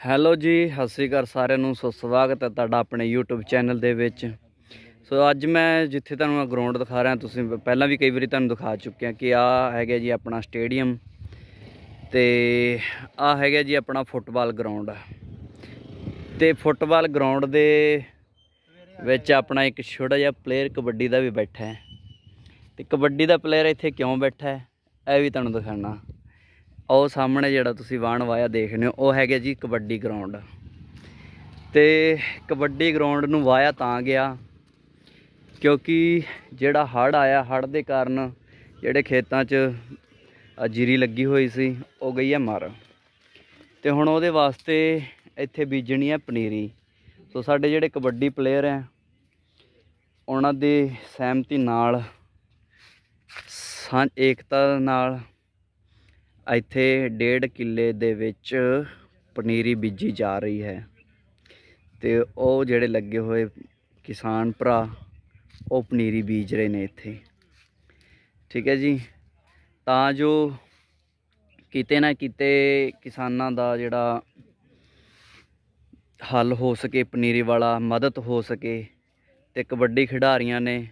Hello ਜੀ, ਸਤਿ ਸ਼੍ਰੀ ਅਕਾਲ ਸਾਰਿਆਂ ਨੂੰ, ਸੋ ਸਵਾਗਤ ਹੈ ਤੁਹਾਡਾ ਆਪਣੇ YouTube ਚੈਨਲ ਦੇ ਵਿੱਚ। ਸੋ ਅੱਜ ਮੈਂ ਜਿੱਥੇ ਤੁਹਾਨੂੰ ਗਰਾਊਂਡ ਦਿਖਾ ਰਿਹਾ, ਤੁਸੀਂ ਪਹਿਲਾਂ ਵੀ ਕਈ ਵਾਰੀ ਤੁਹਾਨੂੰ ਦਿਖਾ ਚੁੱਕਿਆ ਕਿ ਆ ਹੈਗਾ ਜੀ ਆਪਣਾ ਸਟੇਡੀਅਮ ਤੇ ਆ ਹੈਗਾ ਜੀ ਆਪਣਾ ਫੁੱਟਬਾਲ ਗਰਾਊਂਡ ਤੇ ਫੁੱਟਬਾਲ ਗਰਾਊਂਡ ਦੇ ਵਿੱਚ ਆਪਣਾ ਇੱਕ ਛੋਟਾ ਜਿਹਾ ਪਲੇਅਰ ਕਬੱਡੀ ਦਾ ਵੀ ਬੈਠਾ ਹੈ। ਤੇ ਕਬੱਡੀ ਦਾ ਪਲੇਅਰ ਇੱਥੇ ਕਿਉਂ ਬੈਠਾ ਹੈ, ਇਹ ਵੀ ਤੁਹਾਨੂੰ ਦਿਖਾਣਾ ਉਹ ਸਾਹਮਣੇ ਜਿਹੜਾ ਤੁਸੀਂ ਵਾਣ ਵਾਇਆ ਦੇਖਦੇ ਹੋ, ਉਹ ਹੈਗਾ ਜੀ ਕਬੱਡੀ ਗਰਾਊਂਡ। ਤੇ ਕਬੱਡੀ ਗਰਾਊਂਡ ਨੂੰ ਵਾਇਆ ਤਾਂ ਗਿਆ ਕਿਉਂਕਿ ਜਿਹੜਾ ਹੜ੍ਹ ਆਇਆ, ਹੜ੍ਹ ਦੇ ਕਾਰਨ ਜਿਹੜੇ ਖੇਤਾਂ 'ਚ ਜੀਰੀ ਲੱਗੀ ਹੋਈ ਸੀ, ਉਹ ਗਈ ਹੈ ਮਰ। ਤੇ ਹੁਣ ਉਹਦੇ ਵਾਸਤੇ ਇੱਥੇ ਬੀਜਣੀ ਹੈ ਪਨੀਰੀ। ਸੋ ਸਾਡੇ ਜਿਹੜੇ ਕਬੱਡੀ ਪਲੇਅਰ ਹੈ, ਉਹਨਾਂ ਦੀ ਸਹਿਮਤੀ ਨਾਲ, ਸਾਂ, ਏਕਤਾ ਨਾਲ ਇੱਥੇ ਡੇਢ ਕਿੱਲੇ ਦੇ ਵਿੱਚ ਪਨੀਰੀ ਬੀਜੀ ਜਾ ਰਹੀ ਹੈ ਤੇ ਉਹ ਜਿਹੜੇ ਲੱਗੇ ਹੋਏ ਕਿਸਾਨ ਭਰਾ, ਉਹ ਪਨੀਰੀ ਬੀਜ ਰਹੇ ਨੇ ਇੱਥੇ। ਠੀਕ ਹੈ ਜੀ? ਤਾਂ ਜੋ ਕਿਤੇ ਨਾ ਕਿਤੇ ਕਿਸਾਨਾਂ ਦਾ ਜਿਹੜਾ ਹੱਲ ਹੋ ਸਕੇ, ਪਨੀਰੀ ਵਾਲਾ ਮਦਦ ਹੋ ਸਕੇ ਤੇ ਕਬੱਡੀ ਖਿਡਾਰੀਆਂ ਨੇ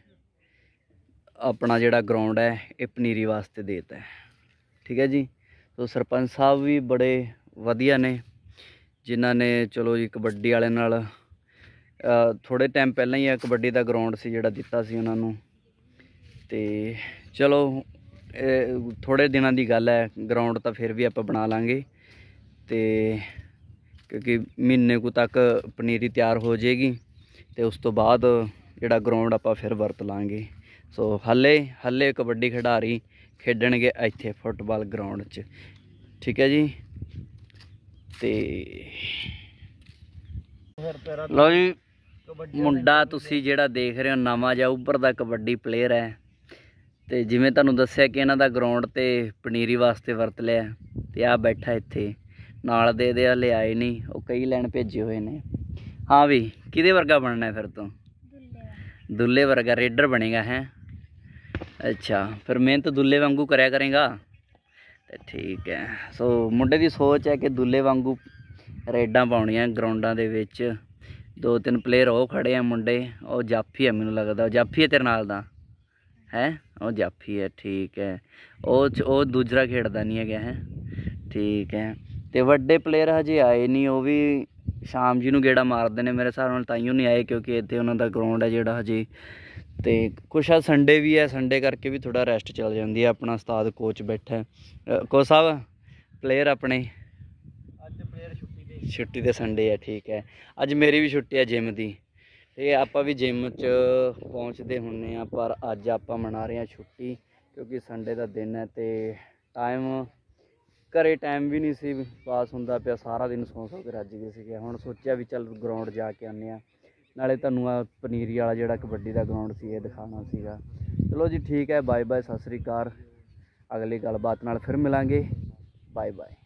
ਆਪਣਾ ਜਿਹੜਾ ਗਰਾਊਂਡ ਹੈ, ਇਹ ਪਨੀਰੀ ਵਾਸਤੇ ਦੇਤਾ ਹੈ। ਠੀਕ ਹੈ ਜੀ? ਸੋ ਸਰਪੰਚ ਸਾਹਿਬ ਵੀ ਬੜੇ ਵਧੀਆ ਨੇ, ਜਿਨ੍ਹਾਂ ਨੇ ਚਲੋ ਜੀ ਕਬੱਡੀ ਵਾਲੇ ਨਾਲ ਥੋੜੇ ਟਾਈਮ ਪਹਿਲਾਂ ਹੀ ਕਬੱਡੀ ਦਾ ਗਰਾਊਂਡ ਸੀ ਜਿਹੜਾ ਦਿੱਤਾ ਸੀ ਉਹਨਾਂ ਨੂੰ। ਤੇ ਚਲੋ, ਇਹ ਥੋੜੇ ਦਿਨਾਂ ਦੀ ਗੱਲ ਹੈ ਗਰਾਊਂਡ ਤਾਂ ਫਿਰ ਵੀ ਆਪਾਂ ਬਣਾ ਲਾਂਗੇ। ਤੇ ਕਿਉਂਕਿ ਮਹੀਨੇ ਕੁ ਤੱਕ ਪਨੀਰੀ ਤਿਆਰ ਹੋ ਜਾਏਗੀ, ਤੇ ਉਸ ਤੋਂ ਬਾਅਦ ਜਿਹੜਾ ਗਰਾਊਂਡ ਆਪਾਂ ਫਿਰ ਵਰਤ ਲਾਂਗੇ। ਸੋ ਹੱਲੇ ਹੱਲੇ ਕਬੱਡੀ ਖਿਡਾਰੀ ਖੇਡਣਗੇ ਇੱਥੇ ਫੁੱਟਬਾਲ ਗਰਾਊਂਡ 'ਚ। ਠੀਕ ਹੈ ਜੀ? ਤੇ ਲਓ ਜੀ ਮੁੰਡਾ ਤੁਸੀਂ ਜਿਹੜਾ ਦੇਖ ਰਹੇ ਹੋ ਨਵਾਂ ਜਿਹਾ ਉੱਪਰ ਦਾ ਕਬੱਡੀ ਪਲੇਅਰ ਹੈ। ਤੇ ਜਿਵੇਂ ਤੁਹਾਨੂੰ ਦੱਸਿਆ ਕਿ ਇਹਨਾਂ ਦਾ ਗਰਾਊਂਡ ਤੇ ਪਨੀਰੀ ਵਾਸਤੇ ਵਰਤ ਲਿਆ ਤੇ ਆ ਬੈਠਾ ਇੱਥੇ। ਨਾਲ ਦੇ ਦੇ ਹਲੇ ਆਏ ਨਹੀਂ ਉਹ ਕਈ ਲੈਣ ਭੇਜੇ ਹੋਏ ਨੇ। ਹਾਂ ਵੀ ਕਿਹਦੇ ਵਰਗਾ ਬਣਨਾ ਹੈ ਫਿਰ ਤੋਂ? ਦੁੱਲੇ ਵਰਗਾ ਰੇਡਰ ਬਣੇਗਾ ਹੈ? ਅੱਛਾ, ਫਿਰ ਮਿਹਨਤ ਦੁੱਲੇ ਵਾਂਗੂ ਕਰਿਆ ਕਰੇਗਾ? ਤੇ ਠੀਕ ਹੈ। ਸੋ ਮੁੰਡੇ ਦੀ ਸੋਚ ਹੈ ਕਿ ਦੁੱਲੇ ਵਾਂਗੂ ਰੇਡਾਂ ਪਾਉਣੀਆਂ ਗਰਾਊਂਡਾਂ ਦੇ ਵਿੱਚ। ਦੋ ਤਿੰਨ ਪਲੇਅਰ ਉਹ ਖੜੇ ਆ ਮੁੰਡੇ, ਉਹ ਜਾਫੀ ਹੈ ਮੈਨੂੰ ਲੱਗਦਾ। ਜਾਫੀ ਹੈ ਤੇਰੇ ਨਾਲ ਦਾ? ਹੈ? ਉਹ ਜਾਫੀ ਹੈ ਠੀਕ ਹੈ। ਉਹ ਉਹ ਦੂਜਰਾ ਖੇਡਦਾ ਨਹੀਂ ਹੈਗਾ, ਹੈ? ਠੀਕ ਹੈ। ਤੇ ਵੱਡੇ ਪਲੇਅਰ ਹਜੇ ਆਏ ਨਹੀਂ, ਉਹ ਵੀ ਸ਼ਾਮ ਜੀ ਨੂੰ ਗੇੜਾ ਮਾਰਦੇ ਨੇ ਮੇਰੇ ਹਿਸਾਬ ਨਾਲ ਤਾਈਓ ਨਹੀਂ ਆਏ ਕਿਉਂਕਿ ਇੱਥੇ ਉਹਨਾਂ ਦਾ ਗਰਾਊਂਡ ਹੈ ਜਿਹੜਾ ਹਜੇ। ਤੇ ਕੁਛ ਆ ਸੰਡੇ ਵੀ ਹੈ ਸੰਡੇ ਕਰਕੇ ਵੀ ਥੋੜਾ ਰੈਸਟ ਚੱਲ ਜਾਂਦੀ ਹੈ ਆਪਣਾ ਉਸਤਾਦ ਕੋਚ ਬੈਠਾ ਕੋਚ ਸਾਹਿਬ ਪਲੇਅਰ ਆਪਣੇ? ਅੱਜ ਪਲੇਅਰ ਛੁੱਟੀ ਤੇ। ਛੁੱਟੀ ਤੇ ਸੰਡੇ ਹੈ ਠੀਕ ਹੈ। ਅੱਜ ਮੇਰੀ ਵੀ ਛੁੱਟੀ ਹੈ ਜਿਮ ਦੀ। ਤੇ ਆਪਾਂ ਵੀ ਜਿਮ 'ਚ ਪਹੁੰਚਦੇ ਹੁੰਨੇ ਆ ਪਰ ਅੱਜ ਆਪਾਂ ਮਨਾ ਰਹੇ ਹਾਂ ਛੁੱਟੀ ਕਿਉਂਕਿ ਸੰਡੇ ਦਾ ਦਿਨ ਹੈ ਤੇ ਟਾਈਮ ਘਰੇ ਟਾਈਮ ਵੀ ਨਹੀਂ ਸੀ ਪਾਸ ਹੁੰਦਾ ਪਿਆ ਸਾਰਾ ਦਿਨ ਸੌਂ ਸੌ ਕੇ ਰੱਜ ਗਏ ਸੀਗੇ। ਹੁਣ ਸੋਚਿਆ ਵੀ ਚੱਲ ਗਰਾਊਂਡ ਜਾ ਕੇ ਆਉਂਦੇ ਆ ਨਾਲੇ ਤੁਹਾਨੂੰ ਆ ਪਨੀਰੀ ਵਾਲਾ ਜਿਹੜਾ ਕਬੱਡੀ ਦਾ ਗਰਾਊਂਡ ਸੀ, ਇਹ ਦਿਖਾਉਣਾ ਸੀਗਾ। ਚਲੋ ਜੀ ਠੀਕ ਹੈ ਬਾਏ ਬਾਏ ਸਤਿ ਸ੍ਰੀ ਅਕਾਲ। ਅਗਲੀ ਗੱਲਬਾਤ ਨਾਲ ਫਿਰ ਮਿਲਾਂਗੇ। Bye bye